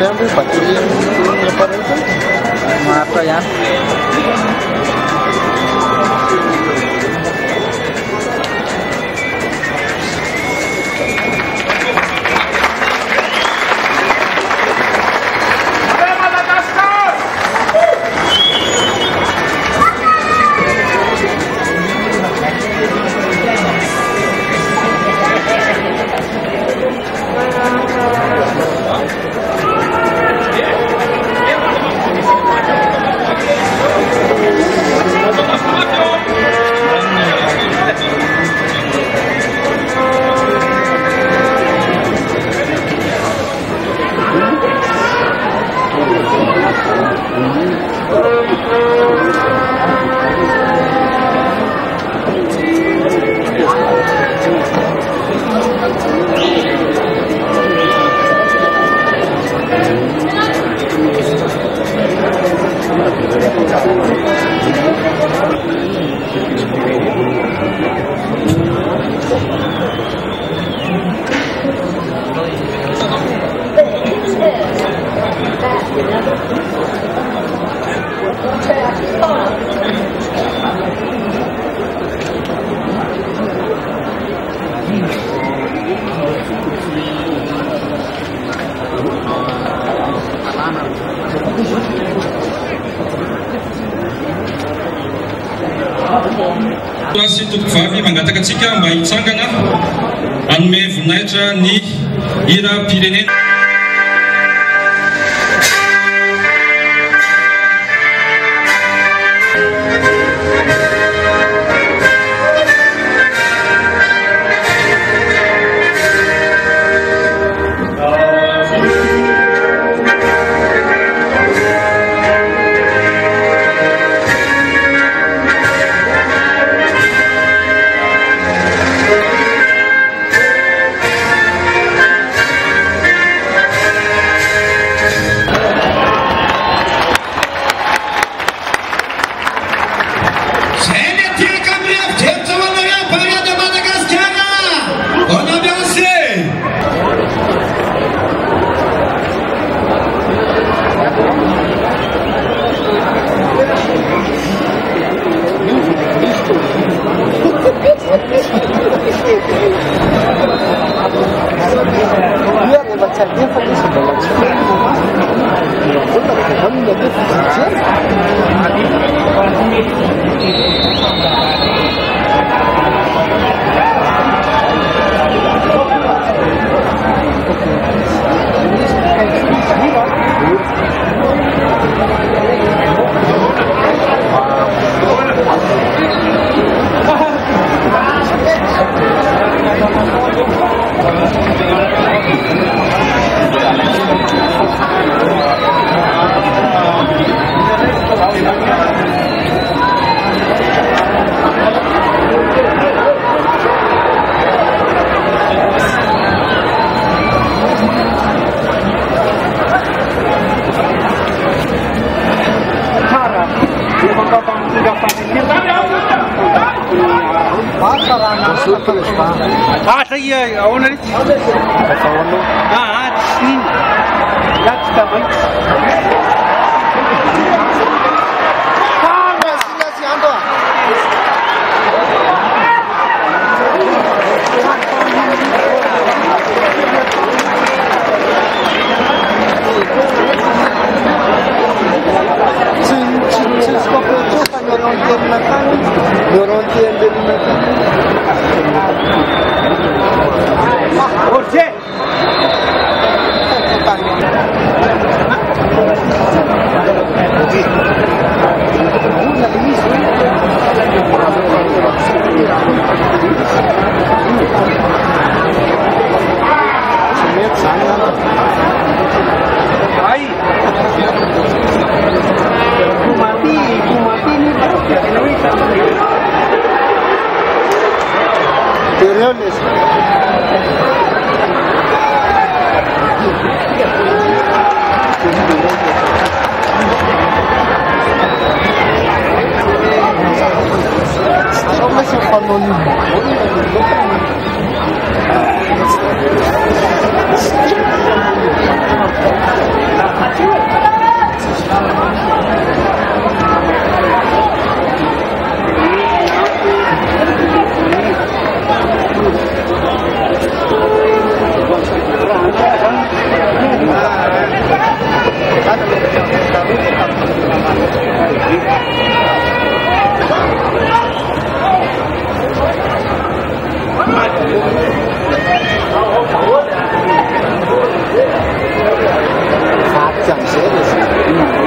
siapa? Pak Cili, siapa itu? Maaf ya. manaitra ny ira pirenena طيب. آه تلاقي أو أنا لسه 讲学就行。嗯。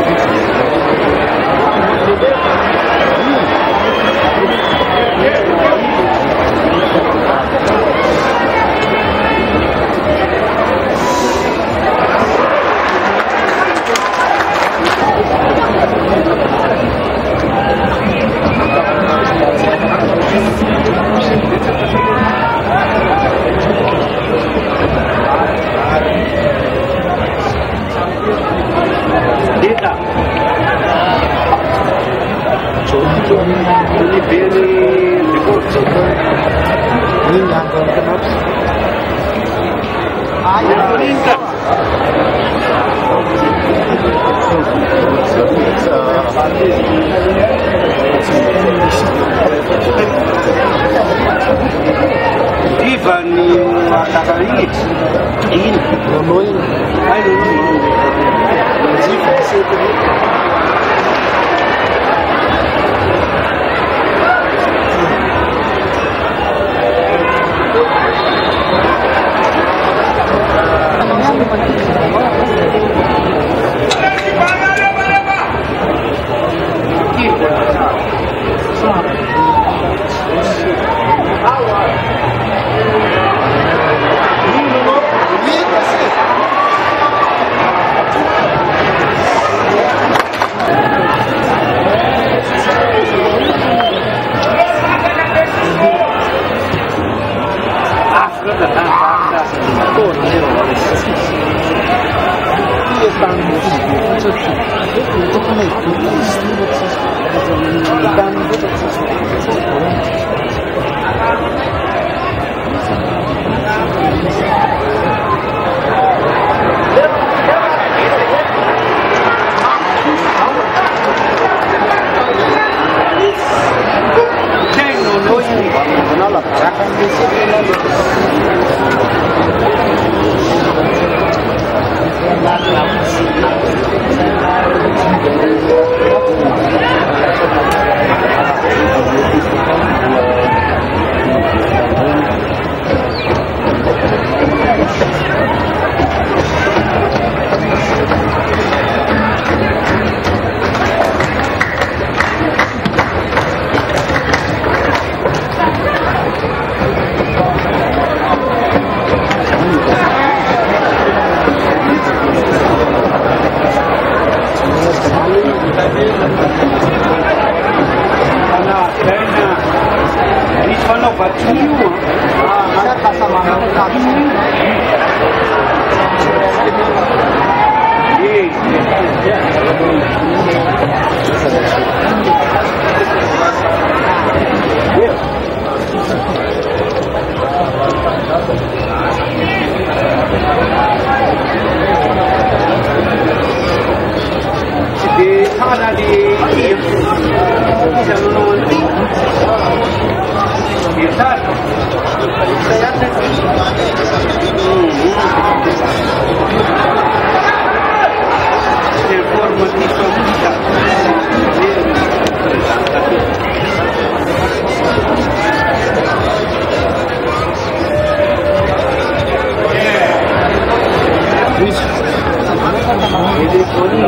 Telefonia.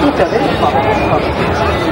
Puta, deixa eu falar.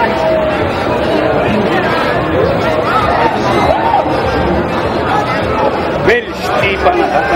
Ver isteği bana.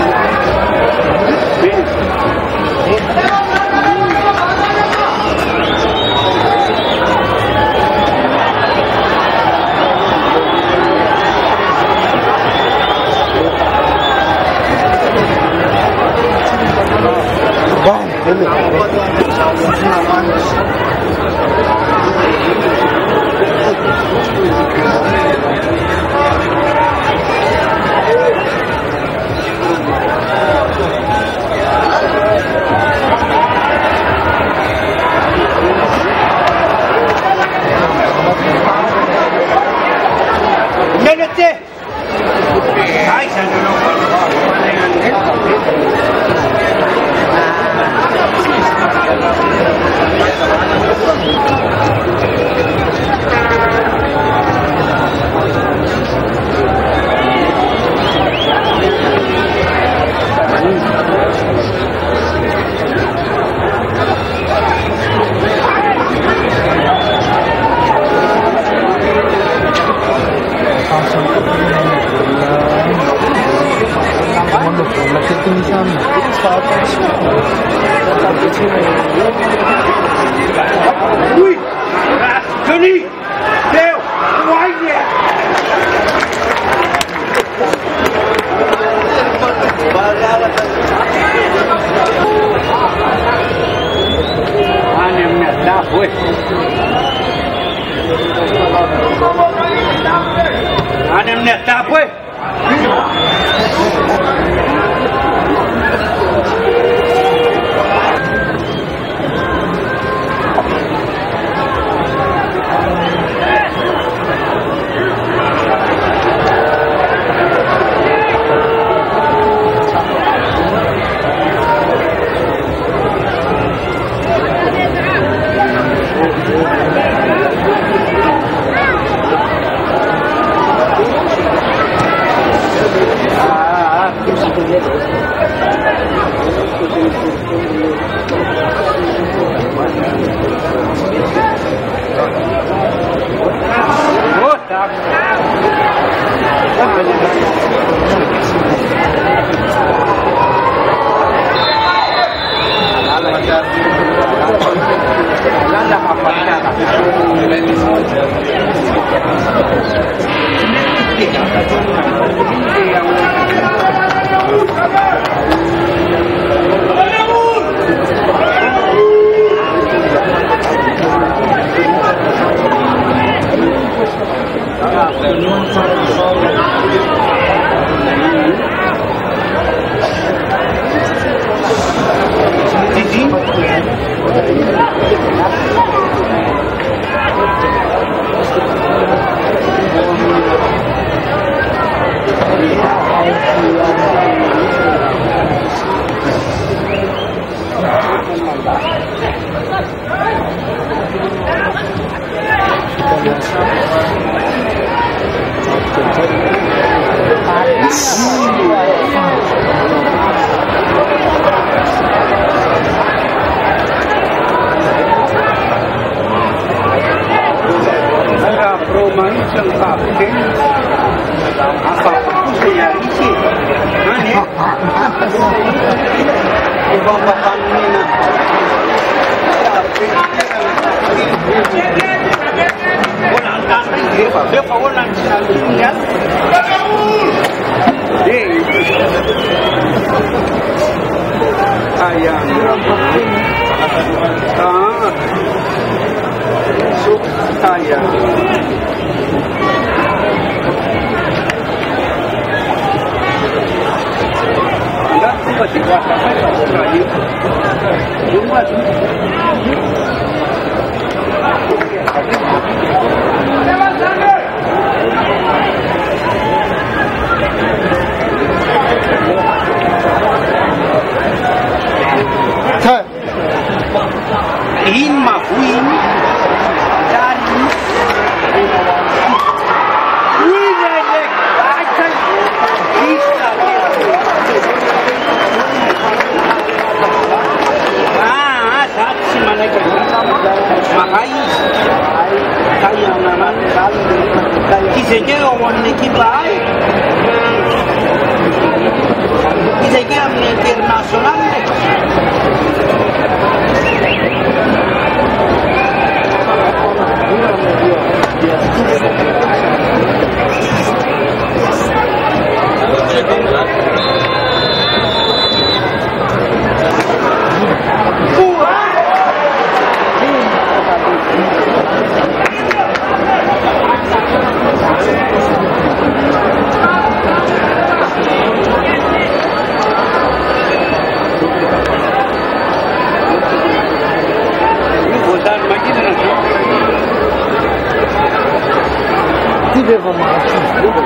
Ti devo mati, devo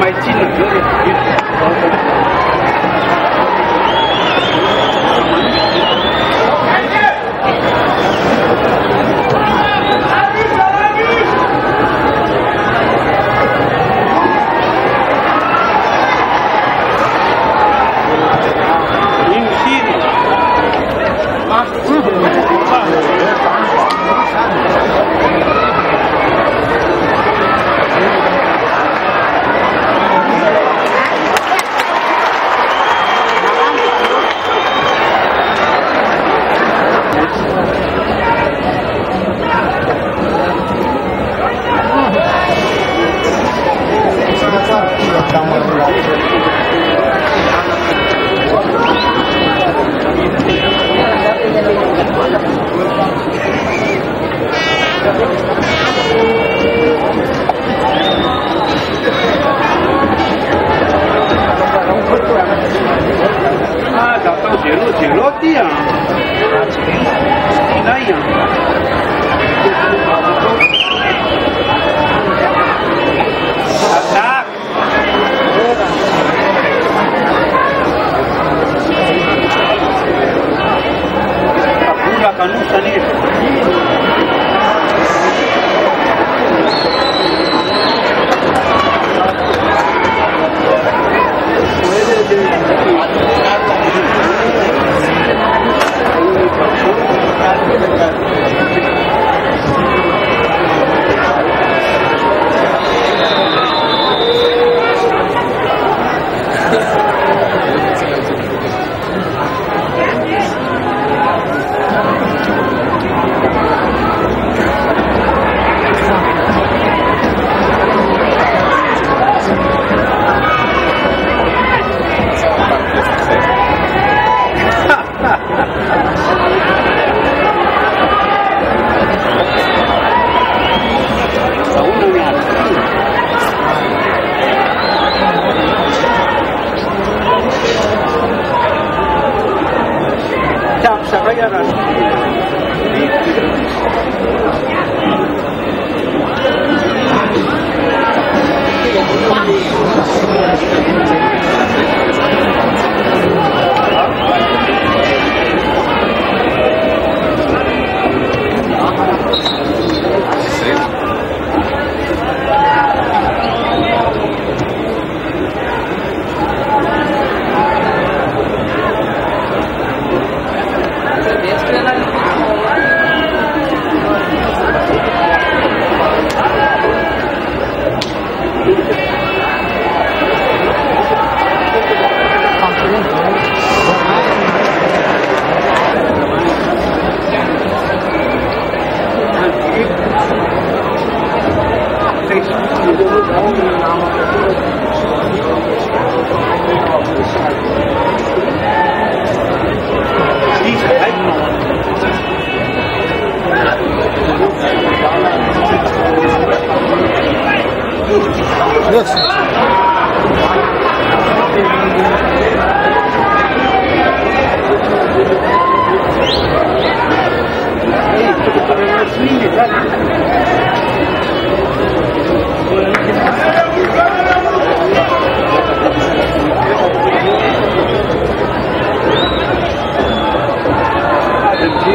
MIT, но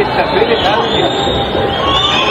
Isso, é verdade.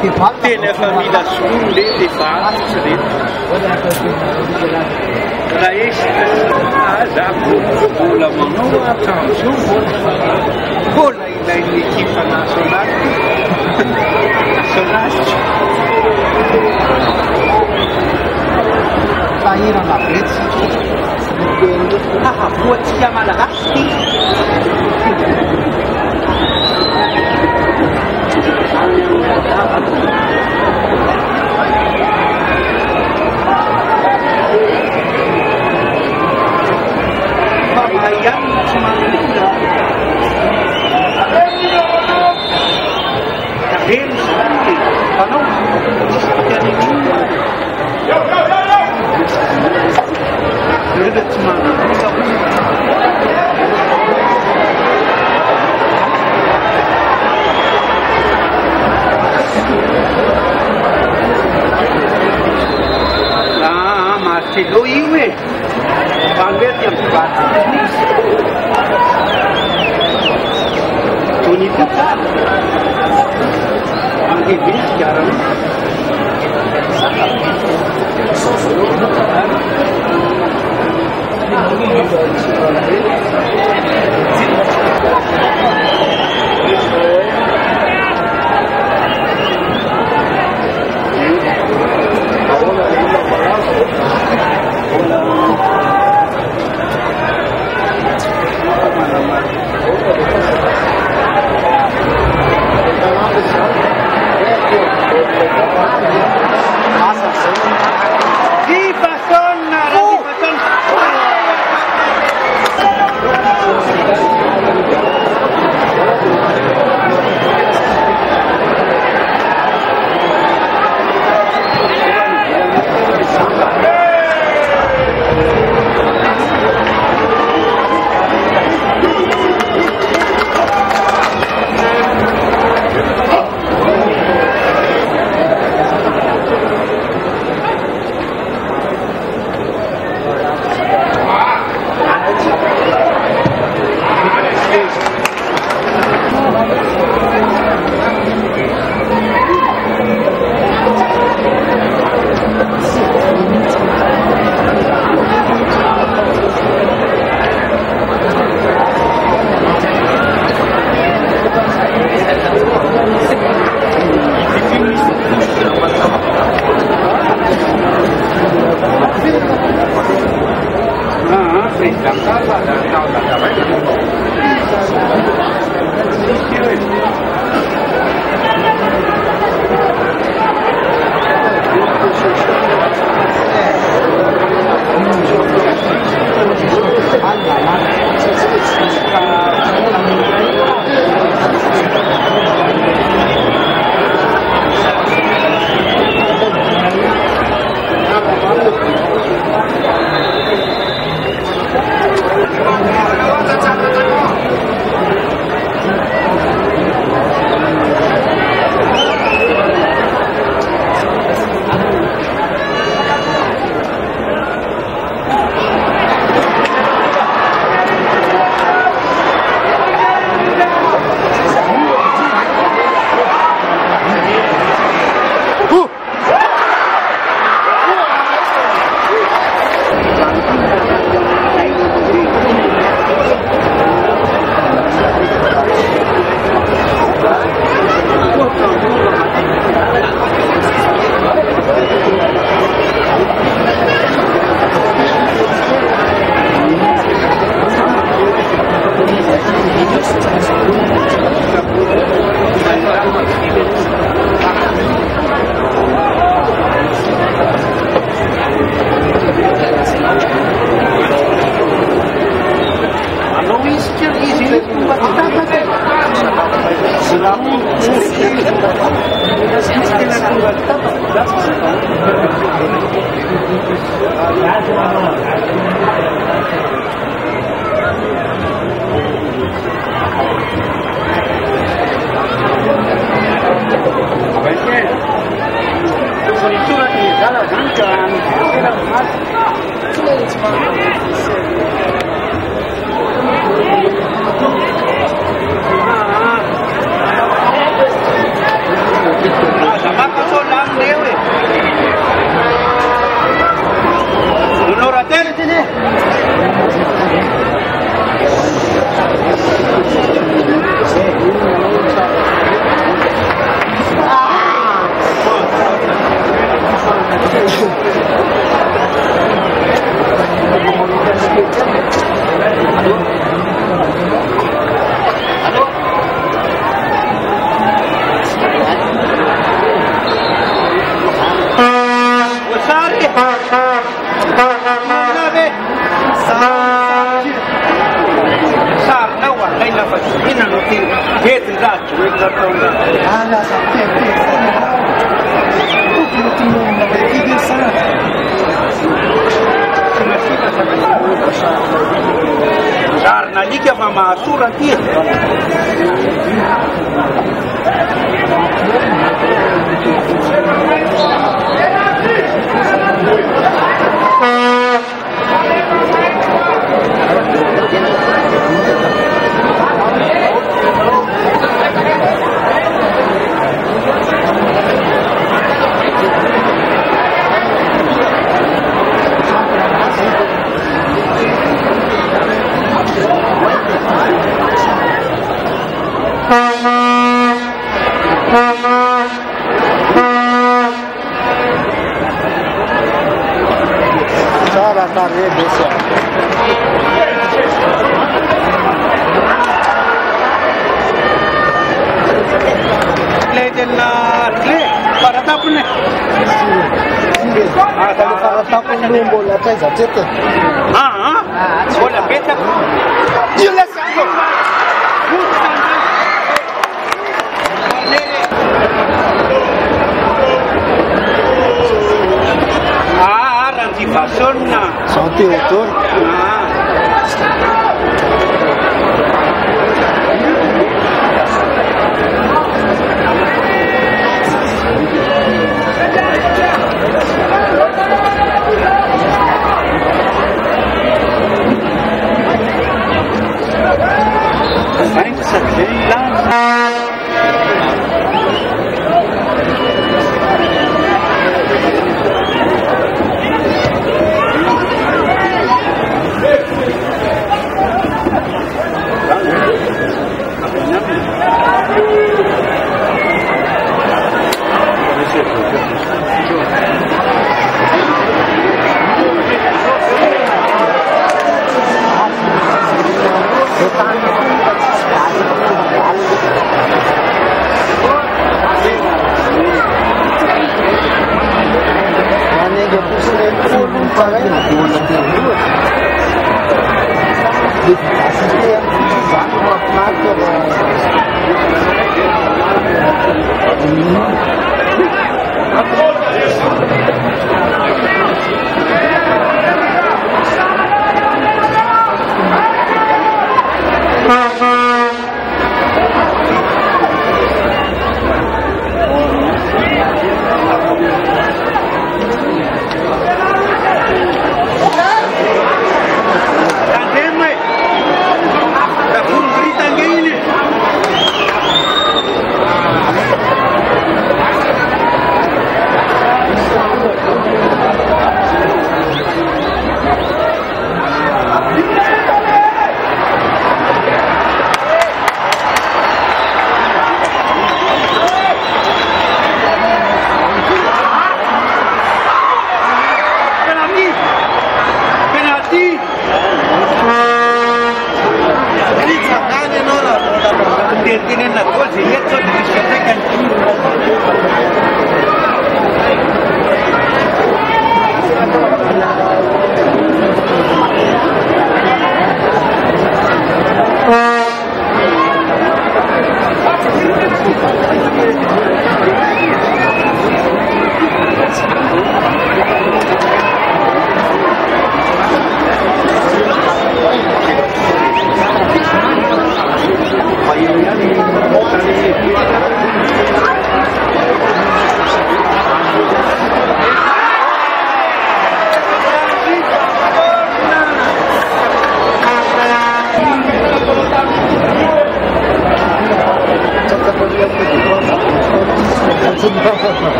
tena famila solo le defa afatsy re raha ezza mbola manao akanjo mbola ilain'ny ekipa nationaly nationaly fahirana betsy. Ahavoatsika malagasy.